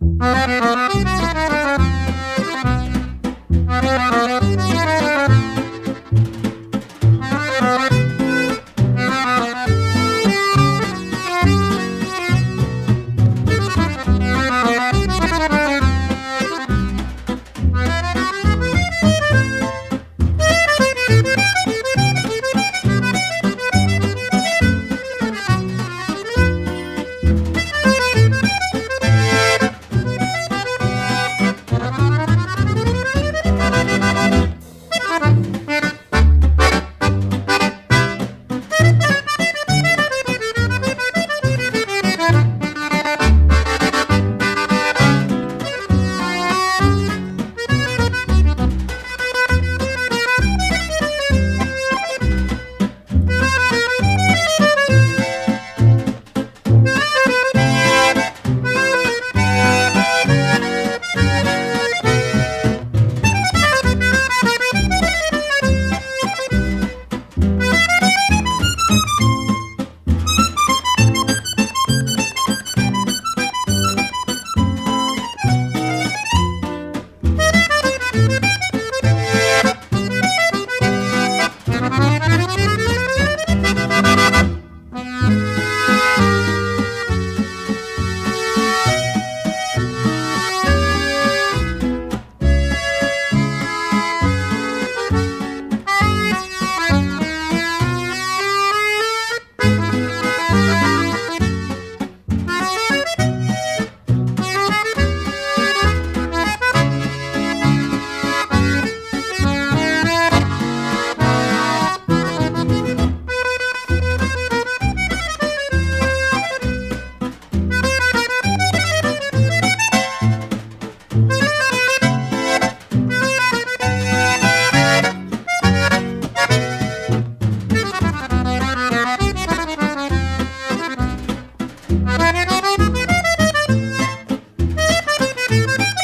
Thank Thank you.